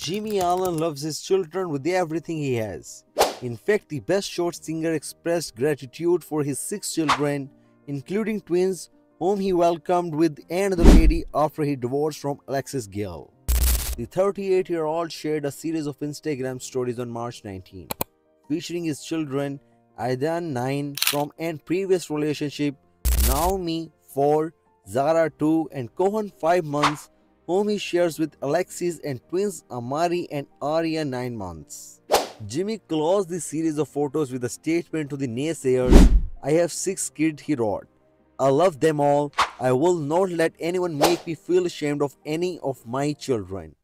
Jimmie Allen loves his children with everything he has. In fact, the Best Shot singer expressed gratitude for his six children, including twins, whom he welcomed with another lady after he divorced from Alexis Gale. The 38 year old shared a series of Instagram stories on March 19, featuring his children Aadyn 9 from an previous relationship, Naomi 4, Zara 2, and Cohen 5 months whom he shares with Alexis and twins Amari and Aria 9 months. Jimmie closed the series of photos with a statement to the naysayers I have 6 kids, he wrote. I love them all. I will not let anyone make me feel ashamed of any of my children.